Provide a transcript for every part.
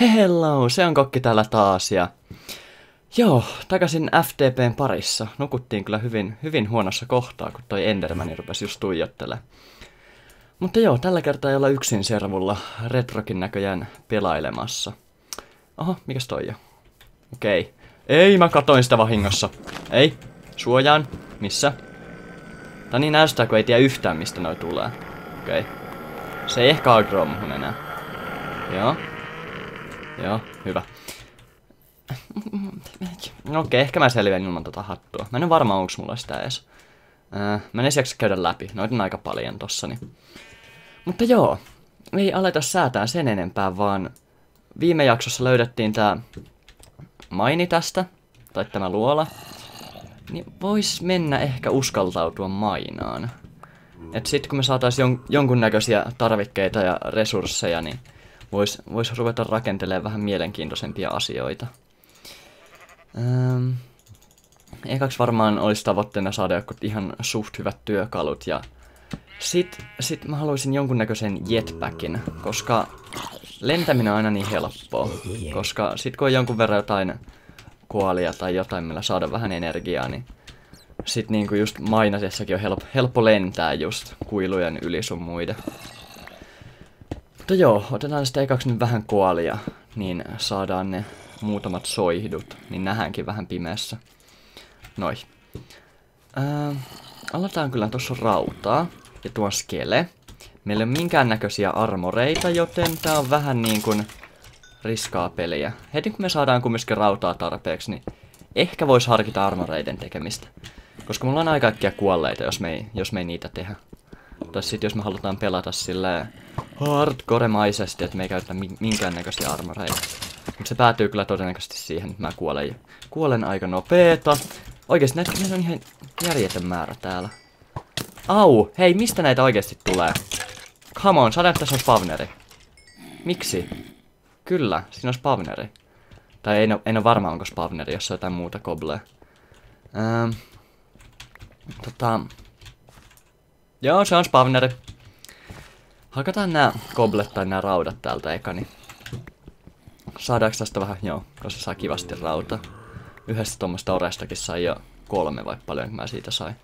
Hello, se on kokki täällä taas ja... Joo, takaisin FTPn parissa. Nukuttiin kyllä hyvin, hyvin huonossa kohtaa, kun toi Endermani rupesi just tuijottele. Mutta joo, tällä kertaa ei olla yksin servulla Retrokin näköjään pelailemassa. Oho, mikäs toi jo? Okei. Okay. Ei, mä katoin sitä vahingossa. Ei, suojaan. Missä? Tää niin näyttää, kun ei tiedä yhtään, mistä noi tulee. Okei. Okay. Se ei ehkä agro enää. Joo. Joo, hyvä. Okei, okay, ehkä mä selviän ilman tota hattua. Mä en ole varma, onks mulla sitä edes. Äh, mä en edes käydä läpi. Noita on aika paljon tossani. Mutta joo, ei aleta säätää sen enempää, vaan viime jaksossa löydettiin tää maini tästä, tai tämä luola. Niin vois mennä ehkä uskaltautua mainaan. Et sit kun me saatais jon jonkunnäköisiä tarvikkeita ja resursseja, niin vois, vois ruveta rakentelemaan vähän mielenkiintoisempia asioita. Ähm, ekaksi varmaan olisi tavoitteena saada joku ihan suht hyvät työkalut ja sit, sit mä haluaisin jonkunnäköisen jetpackin, koska lentäminen on aina niin helppoa, koska sit kun on jonkun verran jotain kuolia tai jotain, millä saada vähän energiaa, niin sit niinku just mainasessakin on helppo, helppo lentää just kuilujen yli sun muiden. Mutta joo, otetaan sitten ekaksi nyt vähän kuolia, niin saadaan ne muutamat soihdut, niin nähdäänkin vähän pimeässä. Noi. Ää, aletaan kyllä tuossa rautaa ja tuon skele. Meillä ei ole minkäännäköisiä armoreita, joten tää on vähän niin kuin riskaa peliä. Heti kun me saadaan kumminkin rautaa tarpeeksi, niin ehkä voisi harkita armoreiden tekemistä. Koska mulla on aika äkkiä kuolleita, jos me ei, jos me ei niitä tehdä. Tai sitten jos me halutaan pelata silleen hardcore-maisesti, että me ei käytetä minkäännäköisiä armoreita. Mutta se päätyy kyllä todennäköisesti siihen, että mä kuolen, kuolen aika nopeeta. Oikeesti näitä, on ihan järjetön määrä täällä. Au! Hei, mistä näitä oikeasti tulee? Come on, että tässä on spavneri. Miksi? Kyllä, siinä on spavneri. Tai en, en ole varma, onko spavneri, jos on jotain muuta koblea. Ähm, tota... Joo, se on spavneri. Hakataan nämä koblet tai nämä raudat täältä eka, niin saadaanko tästä vähän, joo, koska saa kivasti rauta. Yhdestä tuommoista orestakin sai jo kolme vai paljon mä siitä sain.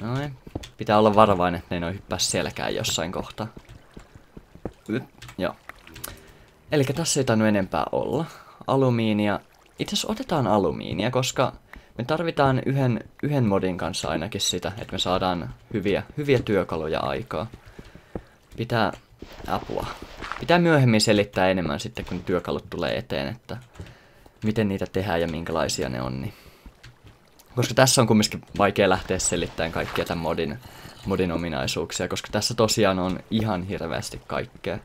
Noin. Pitää olla varovainen, että ne noin hyppää selkään jossain kohtaa. Y joo. Eli tässä ei tainnut enempää olla. Alumiinia. Itse asiassa otetaan alumiinia, koska me tarvitaan yhden, yhden modin kanssa ainakin sitä, että me saadaan hyviä, hyviä työkaluja aikaa. Pitää apua. Pitää myöhemmin selittää enemmän sitten, kun työkalut tulee eteen, että miten niitä tehdään ja minkälaisia ne on. Niin. Koska tässä on kumminkin vaikea lähteä selittämään kaikkia tämän modin, modin ominaisuuksia, koska tässä tosiaan on ihan hirveästi kaikkea.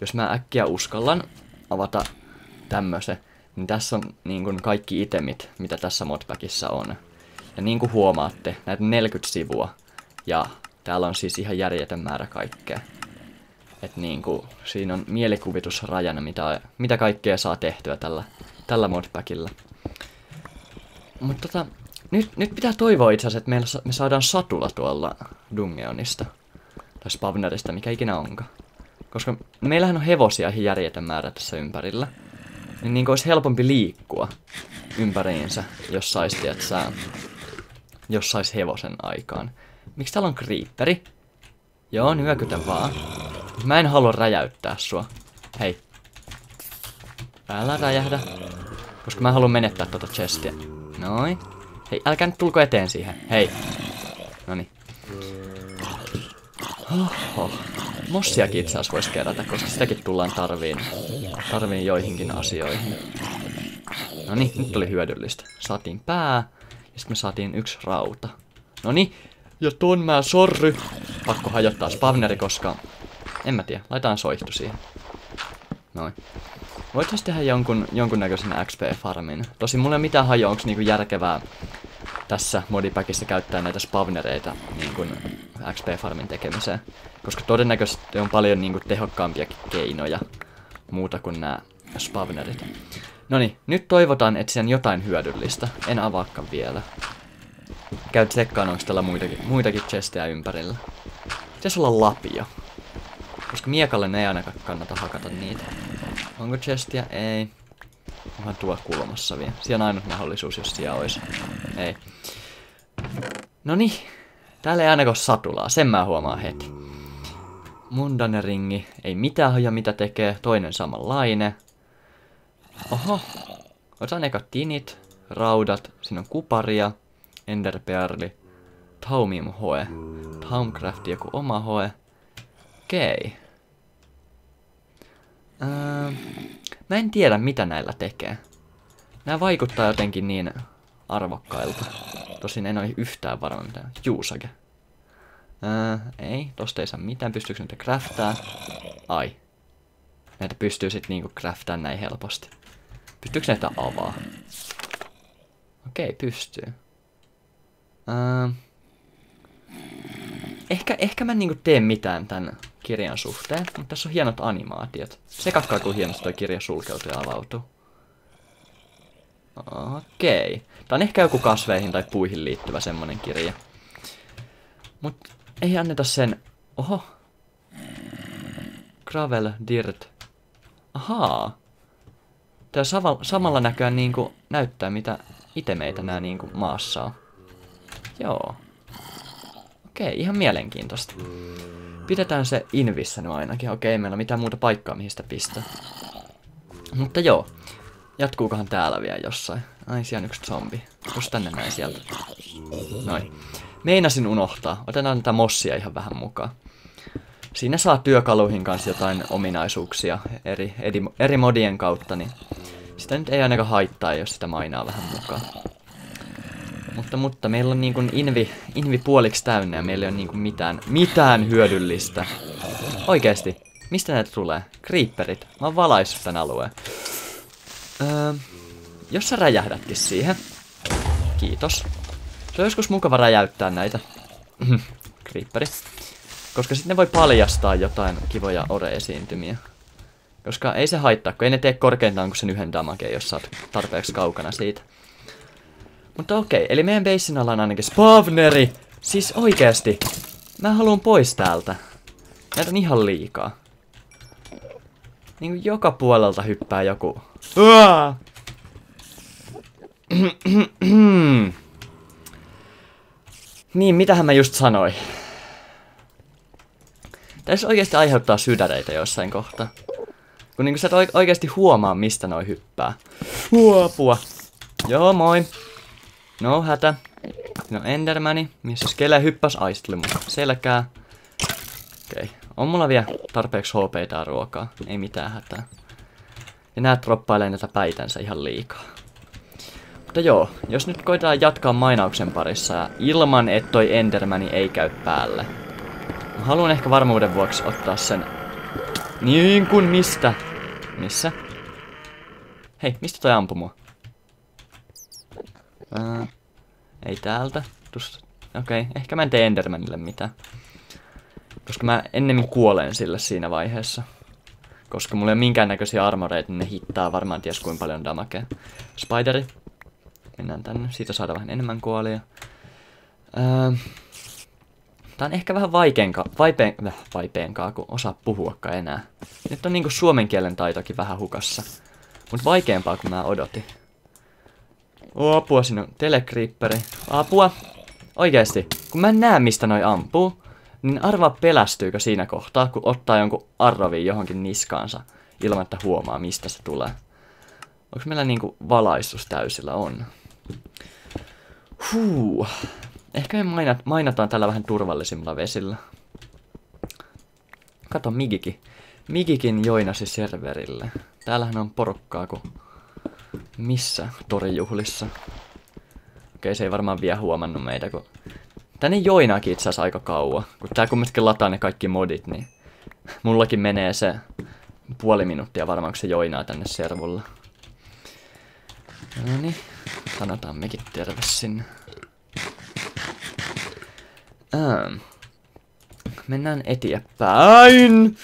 Jos mä äkkiä uskallan avata tämmöisen, niin tässä on niin kuin kaikki itemit, mitä tässä modpackissa on. Ja niin kuin huomaatte, näitä 40 sivua, ja täällä on siis ihan järjetön määrä kaikkea. Et niin kuin, siinä on mielikuvitusrajana, mitä, mitä kaikkea saa tehtyä tällä, tällä modpackilla. Mutta tota, nyt, nyt pitää toivoa itse asiassa, että meillä, me saadaan satula tuolla Dungeonista. Tai Spavnerista, mikä ikinä onkaan. Koska meillähän on hevosia ihan järjetön määrä tässä ympärillä. Niin, niin olisi helpompi liikkua ympäriinsä, jos sais, sä, jos sais hevosen aikaan. Miksi täällä on creeperi? Joo, nyökytä vaan. Mä en halua räjäyttää sua. Hei. Älä räjähdä. Koska mä haluan menettää tota chestia. Noin. Hei, älkää nyt tulko eteen siihen. Hei. Noni. Oho. Mossiakin itse asiassa voisi kerätä, koska sitäkin tullaan tarviin. Tarviin joihinkin asioihin. No niin, nyt tuli hyödyllistä. Saatiin pää, ja sitten me saatiin yksi rauta. No niin, ja ton mä sorry. Pakko hajottaa spavneri, koska... En mä tiedä, laitetaan soihtu siihen. Noin. Voitaisiin tehdä jonkun, jonkunnäköisen XP-farmin. Tosi mulla ei ole mitään hajoa, onko niinku järkevää tässä modipackissa käyttää näitä spavnereita niin kuin XP-farmin tekemiseen. Koska todennäköisesti on paljon niin tehokkaampiakin keinoja muuta kuin nämä spavnerit. No niin, nyt toivotaan, että sen jotain hyödyllistä. En avaakaan vielä. Käy tsekkaan, onko täällä muitakin, muitakin chestejä ympärillä. Pitäisi olla lapio. Koska miekalle ei ainakaan kannata hakata niitä. Onko chestia? Ei. Onhan tuo kulmassa vielä. Siinä on ainut mahdollisuus, jos siellä olisi. Ei. No niin. Täällä ei ainakaan satulaa, sen mä huomaan heti. Mundanen ringi, ei mitään haja mitä tekee, toinen samanlainen. Oho, otan eka tinit, raudat, siinä on kuparia, enderpearli, taumium hoe, taumcraft joku oma hoe. Okei. Öö, mä en tiedä mitä näillä tekee. Nämä vaikuttaa jotenkin niin arvokkailta. Tosin en ole yhtään varma mitä. Juusake. Öö, ei, tosta ei saa mitään. Pystyykö näitä craftaa? Ai. Näitä pystyy sitten niinku craftaa näin helposti. Pystyykö näitä avaa? Okei, pystyy. Öö, ehkä, ehkä mä niinku teen mitään tämän kirjan suhteen, mutta tässä on hienot animaatiot. Se katkaa, kun hienosti toi kirja sulkeutuu ja avautuu. Okei. Tää on ehkä joku kasveihin tai puihin liittyvä semmonen kirja. Mut ei anneta sen... Oho. Gravel, dirt. Ahaa. Tää sama, samalla näköään niinku näyttää, mitä itemeitä nää niinku maassa on. Joo. Okei, ihan mielenkiintoista. Pidetään se Invissä nyt ainakin. Okei, meillä on mitään muuta paikkaa, mihin sitä pistää. Mutta joo. Jatkuukohan täällä vielä jossain? Ai, siellä on yksi zombi. Tus tänne näin sieltä. Noin. Meinasin unohtaa. Otetaan tätä mossia ihan vähän mukaan. Siinä saa työkaluihin kanssa jotain ominaisuuksia eri, eri, eri modien kautta, niin sitä nyt ei ainakaan haittaa, jos sitä mainaa vähän mukaan. Mutta, mutta meillä on niin kuin invi, invi puoliksi täynnä ja meillä ei ole niin kuin mitään, mitään hyödyllistä. Oikeesti, mistä näitä tulee? Creeperit. Mä oon valaissut tän alueen. Öö, jos sä räjähdätkin siihen. Kiitos. Se on joskus mukava räjäyttää näitä. Creeperi. Koska sitten ne voi paljastaa jotain kivoja ore-esiintymiä. Koska ei se haittaa, kun ei ne tee korkeintaan kuin sen yhden damakeen, jos sä oot tarpeeksi kaukana siitä. Mutta okei, eli meidän basin alla on ainakin spavneri. Siis oikeesti. Mä haluan pois täältä. Näitä on ihan liikaa. Niin kuin joka puolelta hyppää joku. niin, mitähän mä just sanoin. Tässä oikeasti aiheuttaa sydäreitä jossain kohtaa. Kun niinku sä et oikeasti huomaa, mistä noi hyppää. Huopua. Joo, moi. No, hätä. No, Endermani. Missä Skele hyppäs aisteli mun selkää. Okei. Okay. On mulla vielä tarpeeksi HP ja ruokaa. Ei mitään hätää. Ja nää droppailee näitä päitänsä ihan liikaa. Mutta joo, jos nyt koitetaan jatkaa mainauksen parissa ilman, että toi Endermani ei käy päälle. Mä haluan ehkä varmuuden vuoksi ottaa sen... Niin kuin mistä? Missä? Hei, mistä toi ampui mua? Ää, ei täältä. Okei, okay. ehkä mä en tee Endermanille mitään. Koska mä ennemmin kuolen sille siinä vaiheessa. Koska mulla ei ole minkäännäköisiä armoreita, niin ne hittaa varmaan ties kuin paljon damakea. Spideri. Mennään tänne. Siitä saadaan vähän enemmän kuolia. Öö, Tää on ehkä vähän vaikeenka, vaipeen, äh, vaipeenkaa, kun osaa puhuakaan enää. Nyt on niinku suomen kielen taitokin vähän hukassa. Mut vaikeampaa kuin mä odotin. Apua, siinä on telekriipperi. Apua. Oikeesti, kun mä en näe mistä noi ampuu, niin arvaa pelästyykö siinä kohtaa, kun ottaa jonkun arrovin johonkin niskaansa, ilman että huomaa mistä se tulee. Onko meillä niinku valaistus täysillä? On. Huu. Ehkä me mainat, mainataan tällä vähän turvallisimmilla vesillä. Kato Migikin. Migikin joinasi serverille. Täällähän on porukkaa kuin missä torijuhlissa. Okei, se ei varmaan vielä huomannut meitä, kun... Tänne joinaakin itse asiassa aika kauan. Kun tää kumminkin lataa ne kaikki modit, niin... Mullakin menee se puoli minuuttia varmaan, kun se joinaa tänne servulla. No niin, sanotaan mekin terve sinne. Ähm. Mennään eteenpäin.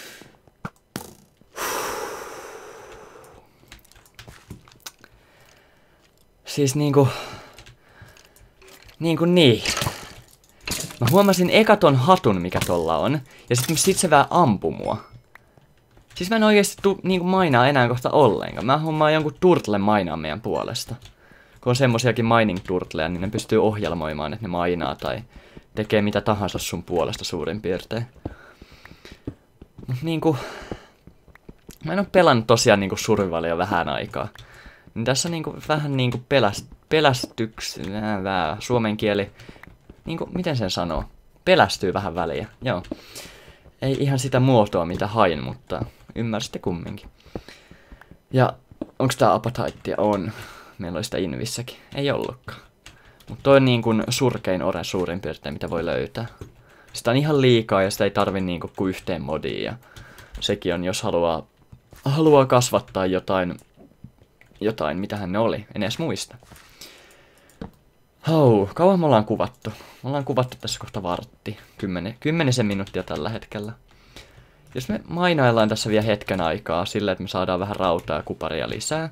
Siis niinku... Niinku niin. Mä huomasin eka ton hatun, mikä tolla on. Ja sit, sit se vähän ampui mua. Siis mä en oikeesti tu, niinku mainaa enää kohta ollenkaan. Mä hommaan jonkun turtle mainaa meidän puolesta. Kun on semmosiakin mining turtleja, niin ne pystyy ohjelmoimaan, että ne mainaa tai tekee mitä tahansa sun puolesta suurin piirtein. Mut niinku... Mä en oo pelannut tosiaan niinku survivalia vähän aikaa. Niin tässä niinku vähän niinku peläst, pelästyks... Nää, suomen kieli... Niinku, miten sen sanoo? Pelästyy vähän väliä, joo. Ei ihan sitä muotoa, mitä hain, mutta ymmärsitte kumminkin. Ja onks tää apataittia? On. Meillä oli sitä Invissäkin. Ei ollutkaan. Mutta toi on niin kuin surkein ore suurin piirtein, mitä voi löytää. Sitä on ihan liikaa ja sitä ei tarvi niin kuin yhteen modiin. Ja sekin on, jos haluaa, haluaa kasvattaa jotain, jotain, mitä ne oli. En edes muista. Hau, kauan me ollaan kuvattu? Me ollaan kuvattu tässä kohta vartti. Kymmenen, kymmenisen minuuttia tällä hetkellä. Jos me mainaillaan tässä vielä hetken aikaa sillä, että me saadaan vähän rautaa ja kuparia lisää,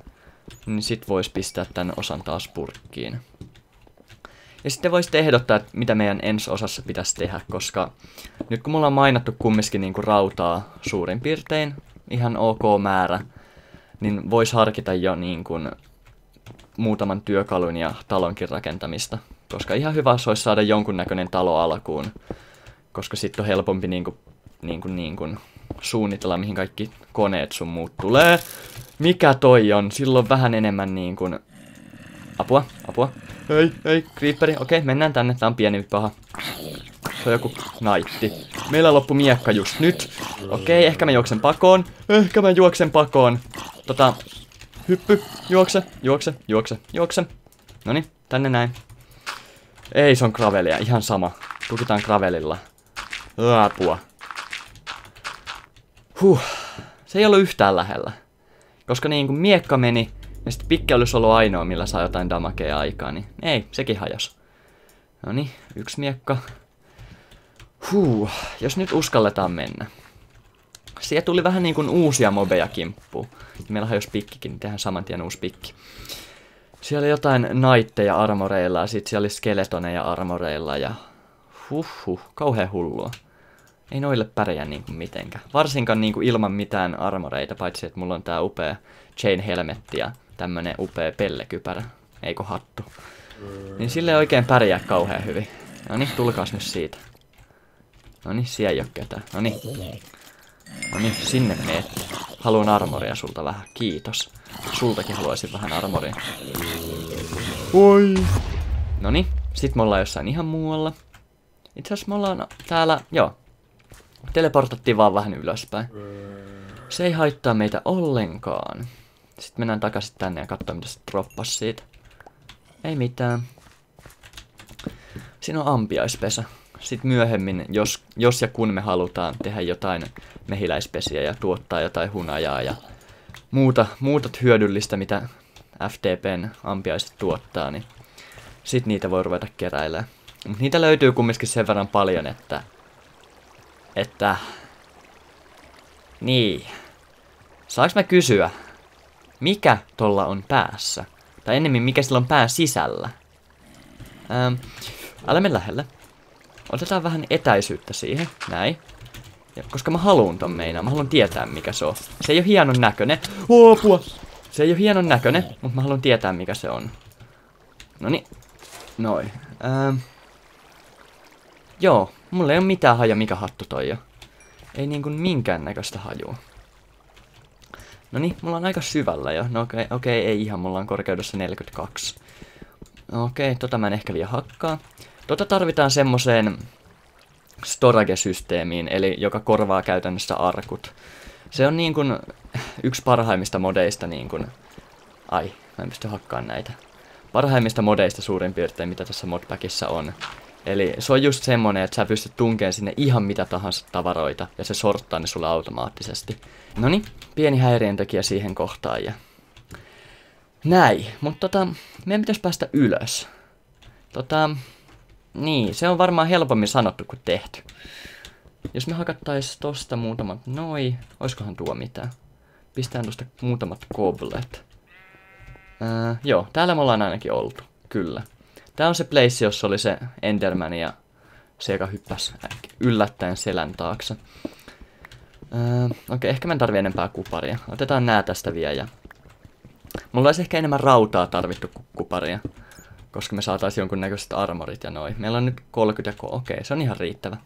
niin sit vois pistää tän osan taas purkkiin. Ja sitten voisitte ehdottaa, että mitä meidän ensi osassa pitäisi tehdä, koska nyt kun mulla on mainattu kumminkin niinku rautaa suurin piirtein, ihan ok määrä, niin vois harkita jo niin kuin muutaman työkalun ja talonkin rakentamista. Koska ihan hyvä se olisi saada jonkunnäköinen talo alkuun, koska sitten on helpompi niin kuin, niin kuin, niin kuin suunnitella, mihin kaikki koneet sun muut tulee. Mikä toi on? Silloin vähän enemmän niin kuin... Apua, apua. Hei, hei, creeperi. Okei, mennään tänne. Tää on pieni paha. Se on joku naitti. Meillä loppu miekka just nyt. Okei, ehkä mä juoksen pakoon. Ehkä mä juoksen pakoon. Tota, hyppy, juokse, juokse, juokse, juokse. Noni, tänne näin. Ei, se on gravelia, ihan sama. Tukitaan gravelilla. Apua. Huh. Se ei ollut yhtään lähellä. Koska niin kuin miekka meni, ja sitten pikki olisi ollut ainoa, millä saa jotain damakea aikaa, niin ei, sekin hajos. No niin, yksi miekka. Huh, jos nyt uskalletaan mennä. Siellä tuli vähän niin kuin uusia mobeja kimppuun. Meillä hajosi pikkikin, niin tehdään saman tien uusi pikki. Siellä oli jotain naitteja armoreilla ja sitten siellä oli skeletoneja armoreilla ja huh huh, kauhean hullua. Ei noille pärjää niinku mitenkään. Varsinkaan niinku ilman mitään armoreita, paitsi että mulla on tää upea chain helmetti ja tämmönen upea pellekypärä. Eikö hattu? Niin sille oikein pärjää kauhean hyvin. No niin, tulkaas nyt siitä. No niin, siellä ei oo ketään. No niin. No niin, sinne meet. Haluan armoria sulta vähän. Kiitos. Sultakin haluaisin vähän armoria. Oi. No niin, sit me ollaan jossain ihan muualla. Itse asiassa me ollaan täällä, joo. Teleportattiin vaan vähän ylöspäin. Se ei haittaa meitä ollenkaan. Sitten mennään takaisin tänne ja katsotaan mitä se droppas siitä. Ei mitään. Siinä on ampiaispesä. Sitten myöhemmin, jos, jos ja kun me halutaan tehdä jotain mehiläispesiä ja tuottaa jotain hunajaa ja muuta, muuta hyödyllistä, mitä FTPn ampiaiset tuottaa, niin sit niitä voi ruveta keräilemään. Mut niitä löytyy kumminkin sen verran paljon, että... Että... Niin. Saaks mä kysyä, mikä tolla on päässä? Tai ennemmin, mikä sillä on pään sisällä? Ähm, älä lähelle. Otetaan vähän etäisyyttä siihen, näin. Ja koska mä haluun ton meinaa, mä haluan tietää mikä se on. Se ei ole hienon näköinen. Apua! Se ei ole hienon näköinen, mutta mä haluan tietää mikä se on. No niin. Noin. Ähm. Joo, mulla ei ole mitään haja mikä hattu toi jo. Ei niinku minkään näköistä hajua. No niin, mulla on aika syvällä jo. No okei, okay, okei, okay, ei ihan, mulla on korkeudessa 42. Okei, okay, tota mä en ehkä vielä hakkaa. Tota tarvitaan semmoiseen storage-systeemiin, eli joka korvaa käytännössä arkut. Se on niin kuin yksi parhaimmista modeista niin kuin... Ai, mä en pysty hakkaamaan näitä. Parhaimmista modeista suurin piirtein, mitä tässä modpackissa on. Eli se on just semmonen, että sä pystyt tunkeen sinne ihan mitä tahansa tavaroita, ja se sorttaa ne sulle automaattisesti. No niin, pieni häiriöntekijä siihen kohtaan, ja... Näin, mutta tota, meidän pitäisi päästä ylös. Tota, niin, se on varmaan helpommin sanottu kuin tehty. Jos me hakattais tosta muutamat noi, oiskohan tuo mitään? Pistään tosta muutamat goblet. Öö, joo, täällä me ollaan ainakin oltu, kyllä. Tää on se place, jossa oli se Enderman ja se, joka hyppäsi yllättäen selän taakse. Okei, okay, ehkä mä en tarvi enempää kuparia. Otetaan nää tästä vielä. Mulla olisi ehkä enemmän rautaa tarvittu kuin kuparia. Koska me saataisiin jonkunnäköiset armorit ja noin. Meillä on nyt 30 Okei, okay, se on ihan riittävä.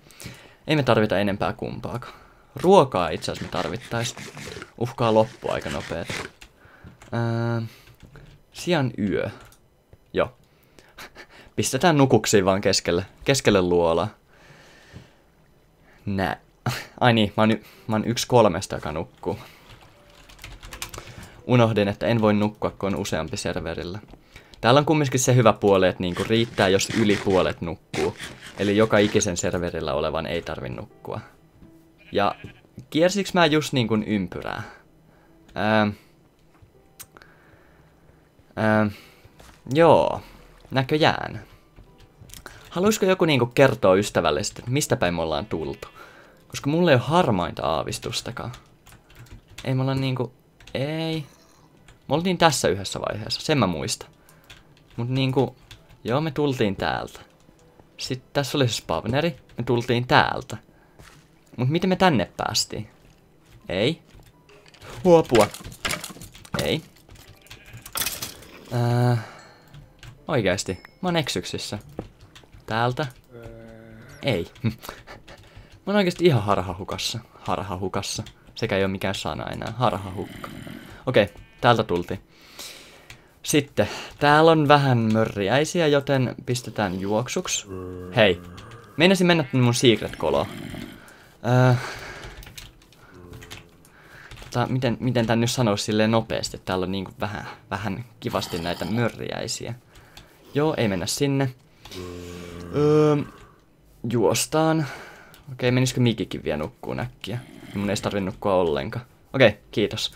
Ei me tarvita enempää kumpaakaan. Ruokaa itse asiassa me tarvittais. Uhkaa loppua aika nopeet. Öö, sian yö. Joo. Pistetään nukuksiin vaan keskelle, keskelle luolaa. Nää. Ai niin, mä oon, mä oon yksi kolmesta, joka nukkuu. Unohdin, että en voi nukkua, kun on useampi serverillä. Täällä on kumminkin se hyvä puoli, että niinku riittää, jos yli puolet nukkuu. Eli joka ikisen serverillä olevan ei tarvi nukkua. Ja kiersiks mä just niin kuin ympyrää? Ää, ää, joo, näköjään. Haluaisiko joku niinku kertoa ystävällisesti, että mistä päin me ollaan tultu? Koska mulla ei ole harmainta aavistustakaan. Ei me olla niinku... Ei. Me oltiin tässä yhdessä vaiheessa, sen mä muistan. Mut niinku... Joo, me tultiin täältä. Sitten tässä oli se spavneri, me tultiin täältä. Mut miten me tänne päästiin? Ei. Huopua. Ei. Äh, oikeasti. Mä oon eksyksissä. Täältä. Ei. Mä oon oikeasti ihan harhahukassa. Harhahukassa. Sekä ei ole mikään sana enää. Harhahukka. Okei, okay, täältä tultiin. Sitten, täällä on vähän mörriäisiä, joten pistetään juoksuks. Hei, meinasin mennä mun secret koloon. Öö, tota, miten, miten tän nyt sanoisi silleen nopeasti, täällä on niinku vähän, vähän kivasti näitä mörriäisiä. Joo, ei mennä sinne. Öö, juostaan. Okei, menisikö Mikikin vielä nukkuu näkkiä? Mun ei tarvi nukkua ollenkaan. Okei, kiitos.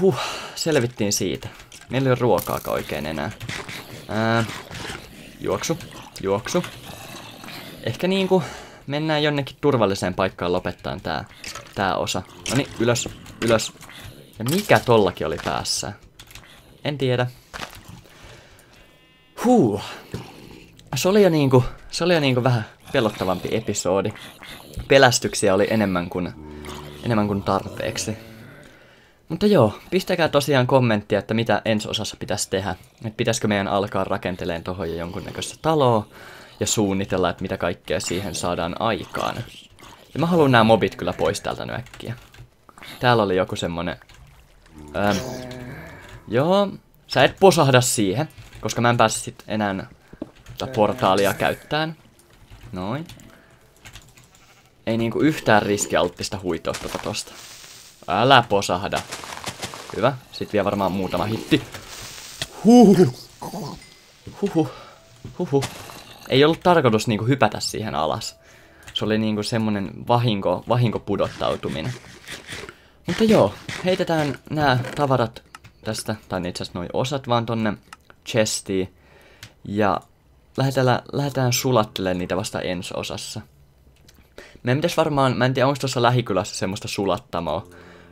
Huh, selvittiin siitä. Meillä ei ole ruokaakaan oikein enää. Ää, juoksu, juoksu. Ehkä niinku mennään jonnekin turvalliseen paikkaan lopettaa tää, tää osa. No niin, ylös, ylös. Ja mikä tollakin oli päässä? En tiedä. Huu. Se oli jo niinku, se oli jo niinku vähän pelottavampi episodi. Pelästyksiä oli enemmän kuin, enemmän kuin tarpeeksi. Mutta joo, pistäkää tosiaan kommenttia, että mitä ensi osassa pitäisi tehdä. Että pitäisikö meidän alkaa rakenteleen tohon jo jonkunnäköistä taloa ja suunnitella, että mitä kaikkea siihen saadaan aikaan. Ja mä haluan nämä mobit kyllä pois täältä nyökkiä. Täällä oli joku semmonen... Ähm, joo, sä et posahda siihen, koska mä en pääse sit enää portaalia käyttämään. Noin. Ei niinku yhtään riskialttista huitoa tota tosta. Älä posahda. Hyvä. Sitten vielä varmaan muutama hitti. Huhu. Huhu. Huhu. Ei ollut tarkoitus niinku hypätä siihen alas. Se oli niinku semmonen vahinko, vahinko pudottautuminen. Mutta joo, heitetään nämä tavarat tästä, tai itse asiassa noin osat vaan tonne chestiin. Ja lähdetään, lähdetään sulattelemaan niitä vasta ensi osassa. Meidän pitäisi varmaan, mä en tiedä onko tuossa lähikylässä semmoista sulattamoa,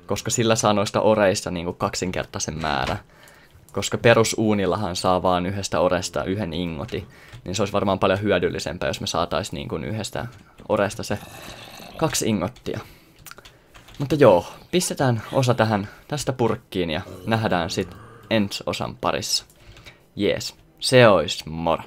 koska sillä saa noista oreista niin kuin kaksinkertaisen määrä. Koska perusuunillahan saa vaan yhdestä oresta yhden ingoti, niin se olisi varmaan paljon hyödyllisempää, jos me saataisiin niin kuin yhdestä oresta se kaksi ingottia. Mutta joo, pistetään osa tähän tästä purkkiin ja nähdään sitten ensi osan parissa. Jees, se olisi moro.